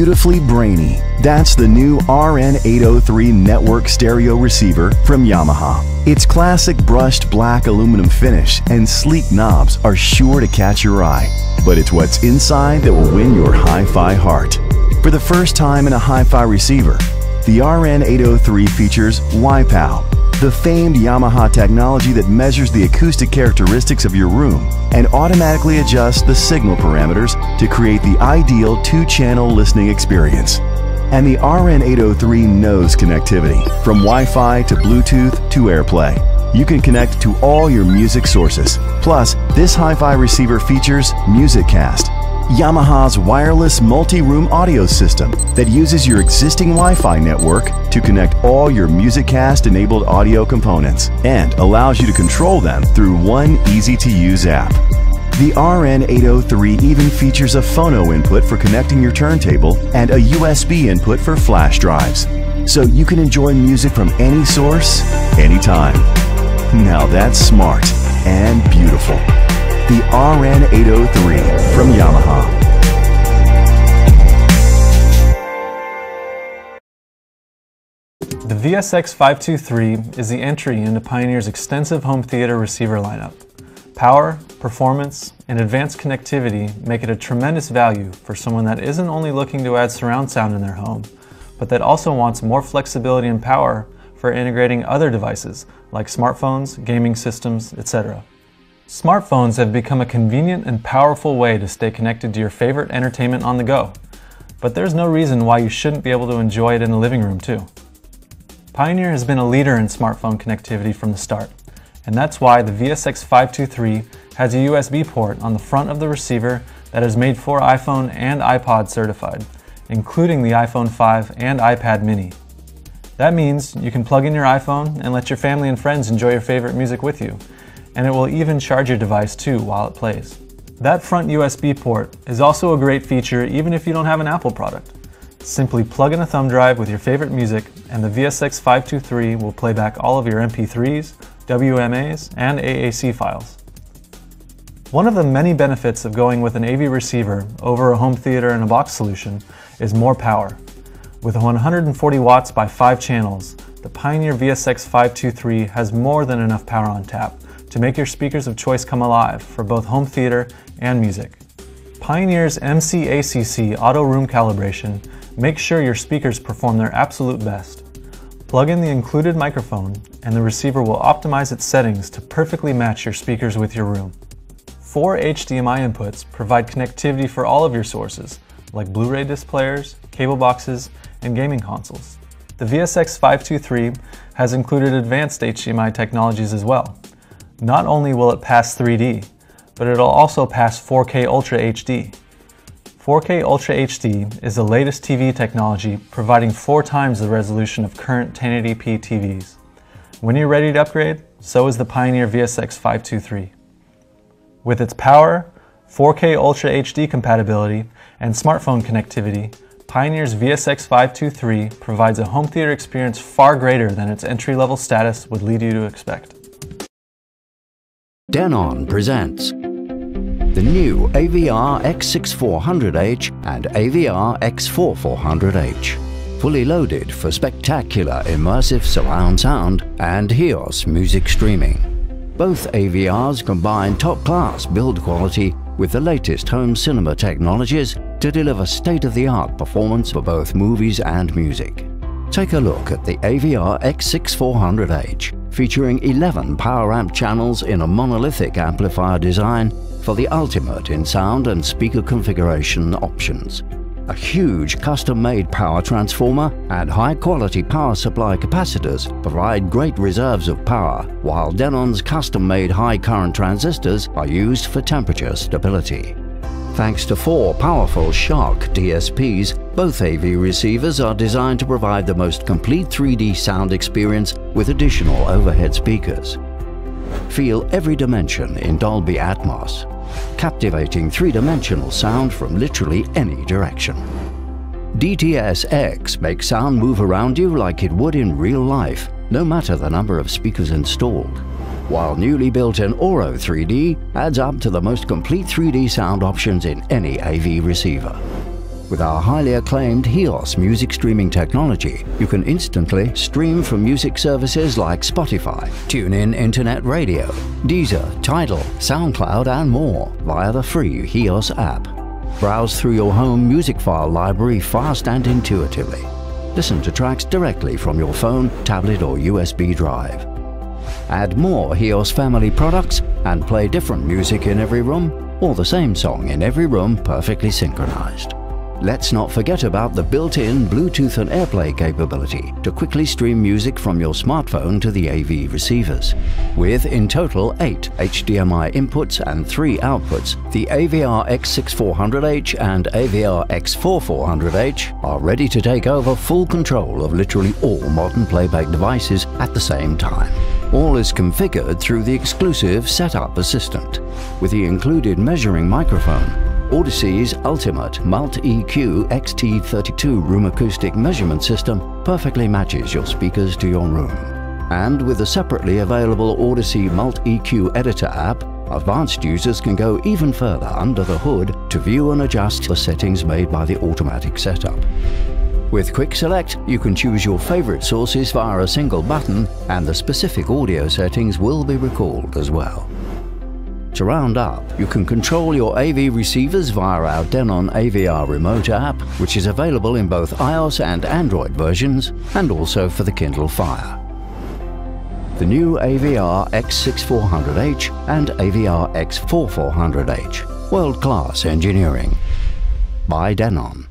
beautifully brainy. That's the new RN803 network stereo receiver from Yamaha. Its classic brushed black aluminum finish and sleek knobs are sure to catch your eye. But it's what's inside that will win your hi-fi heart. For the first time in a hi-fi receiver, the RN803 features YPAO, the famed Yamaha technology that measures the acoustic characteristics of your room and automatically adjusts the signal parameters to create the ideal two-channel listening experience. And the RN803 knows connectivity, from Wi-Fi to Bluetooth to AirPlay. You can connect to all your music sources. Plus, this hi-fi receiver features MusicCast, Yamaha's wireless multi-room audio system that uses your existing Wi-Fi network to connect all your MusicCast-enabled audio components and allows you to control them through one easy-to-use app. The RN803 even features a phono input for connecting your turntable and a USB input for flash drives, so you can enjoy music from any source, anytime. Now that's smart and beautiful the RN803 from Yamaha. The VSX523 is the entry into Pioneer's extensive home theater receiver lineup. Power, performance, and advanced connectivity make it a tremendous value for someone that isn't only looking to add surround sound in their home, but that also wants more flexibility and power for integrating other devices like smartphones, gaming systems, etc. Smartphones have become a convenient and powerful way to stay connected to your favorite entertainment on the go, but there's no reason why you shouldn't be able to enjoy it in the living room too. Pioneer has been a leader in smartphone connectivity from the start, and that's why the VSX523 has a USB port on the front of the receiver that is made for iPhone and iPod certified, including the iPhone 5 and iPad mini. That means you can plug in your iPhone and let your family and friends enjoy your favorite music with you, and it will even charge your device too while it plays. That front USB port is also a great feature even if you don't have an Apple product. Simply plug in a thumb drive with your favorite music and the VSX523 will play back all of your MP3s, WMAs, and AAC files. One of the many benefits of going with an AV receiver over a home theater in a box solution is more power. With 140 watts by 5 channels, the Pioneer VSX523 has more than enough power on tap to make your speakers of choice come alive for both home theater and music. Pioneer's MCACC auto room calibration makes sure your speakers perform their absolute best. Plug in the included microphone and the receiver will optimize its settings to perfectly match your speakers with your room. Four HDMI inputs provide connectivity for all of your sources, like Blu-ray disc players, cable boxes, and gaming consoles. The VSX523 has included advanced HDMI technologies as well, not only will it pass 3D, but it'll also pass 4K Ultra HD. 4K Ultra HD is the latest TV technology providing four times the resolution of current 1080p TVs. When you're ready to upgrade, so is the Pioneer VSX 523. With its power, 4K Ultra HD compatibility, and smartphone connectivity, Pioneer's VSX 523 provides a home theater experience far greater than its entry-level status would lead you to expect. Denon presents the new AVR X6400H and AVR X4400H. Fully loaded for spectacular immersive surround sound and HEOS music streaming. Both AVRs combine top-class build quality with the latest home cinema technologies to deliver state-of-the-art performance for both movies and music. Take a look at the AVR X6400H featuring 11 power amp channels in a monolithic amplifier design for the ultimate in sound and speaker configuration options. A huge custom-made power transformer and high-quality power supply capacitors provide great reserves of power, while Denon's custom-made high-current transistors are used for temperature stability. Thanks to four powerful SHARC DSPs, both AV receivers are designed to provide the most complete 3D sound experience with additional overhead speakers. Feel every dimension in Dolby Atmos, captivating three-dimensional sound from literally any direction. DTS-X makes sound move around you like it would in real life, no matter the number of speakers installed while newly built-in Auro 3D adds up to the most complete 3D sound options in any AV receiver. With our highly acclaimed HEOS music streaming technology, you can instantly stream from music services like Spotify, TuneIn Internet Radio, Deezer, Tidal, SoundCloud and more via the free HEOS app. Browse through your home music file library fast and intuitively. Listen to tracks directly from your phone, tablet or USB drive. Add more HEOS family products and play different music in every room or the same song in every room perfectly synchronized. Let's not forget about the built-in Bluetooth and AirPlay capability to quickly stream music from your smartphone to the AV receivers. With in total 8 HDMI inputs and 3 outputs, the AVR X6400H and AVR X4400H are ready to take over full control of literally all modern playback devices at the same time. All is configured through the exclusive Setup Assistant. With the included measuring microphone, Audyssey's Ultimate MultEQ XT32 room acoustic measurement system perfectly matches your speakers to your room. And with the separately available Audyssey MultEQ Editor app, advanced users can go even further under the hood to view and adjust the settings made by the automatic setup. With Quick Select, you can choose your favorite sources via a single button and the specific audio settings will be recalled as well. To round up, you can control your AV receivers via our Denon AVR remote app, which is available in both iOS and Android versions, and also for the Kindle Fire. The new AVR X6400H and AVR X4400H. World-class engineering. By Denon.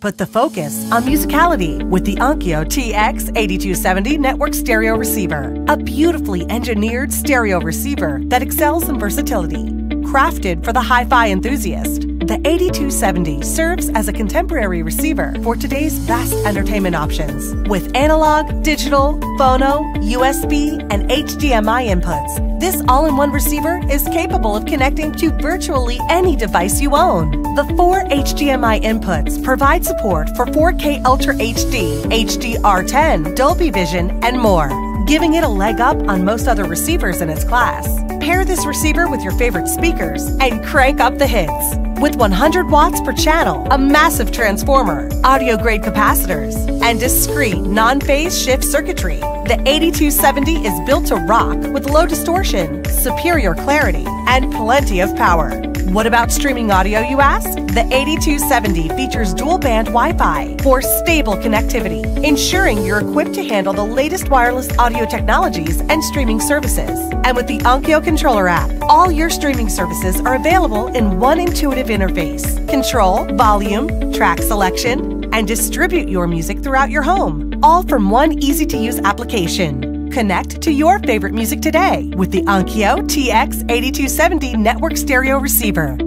Put the focus on musicality with the Onkyo TX8270 network stereo receiver, a beautifully engineered stereo receiver that excels in versatility. Crafted for the hi fi enthusiast, the 8270 serves as a contemporary receiver for today's vast entertainment options. With analog, digital, phono, USB, and HDMI inputs, this all in one receiver is capable of connecting to virtually any device you own. The four HDMI inputs provide support for 4K Ultra HD, HDR10, Dolby Vision, and more, giving it a leg up on most other receivers in its class. Pair this receiver with your favorite speakers and crank up the hits. With 100 watts per channel, a massive transformer, audio grade capacitors, and discrete non phase shift circuitry, the 8270 is built to rock with low distortion, superior clarity, and plenty of power. What about streaming audio, you ask? The 8270 features dual band Wi Fi for stable connectivity, ensuring you're equipped to handle the latest wireless audio technologies and streaming services. And with the Onkyo Controller app, all your streaming services are available in one intuitive interface. Control, volume, track selection, and distribute your music throughout your home, all from one easy to use application. Connect to your favorite music today with the Onkyo TX8270 network stereo receiver.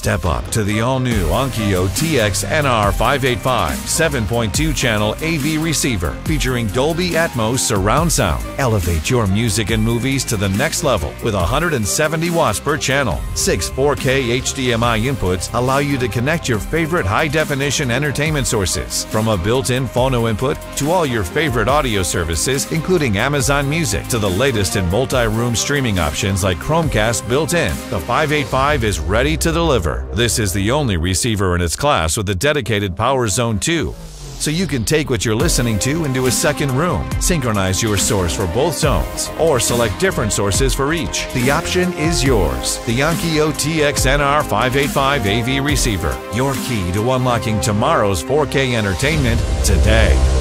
Step up to the all-new Onkyo TX NR585 7.2 channel AV receiver featuring Dolby Atmos surround sound. Elevate your music and movies to the next level with 170 watts per channel. Six 4K HDMI inputs allow you to connect your favorite high-definition entertainment sources from a built-in phono input to all your favorite audio services including Amazon Music to the latest in multi-room streaming options like Chromecast built in. The 585 is ready to deliver this is the only receiver in its class with a dedicated Power Zone 2. So you can take what you're listening to into a second room, synchronize your source for both zones, or select different sources for each. The option is yours. The Onkyo TXNR 585 AV receiver, your key to unlocking tomorrow's 4K entertainment today.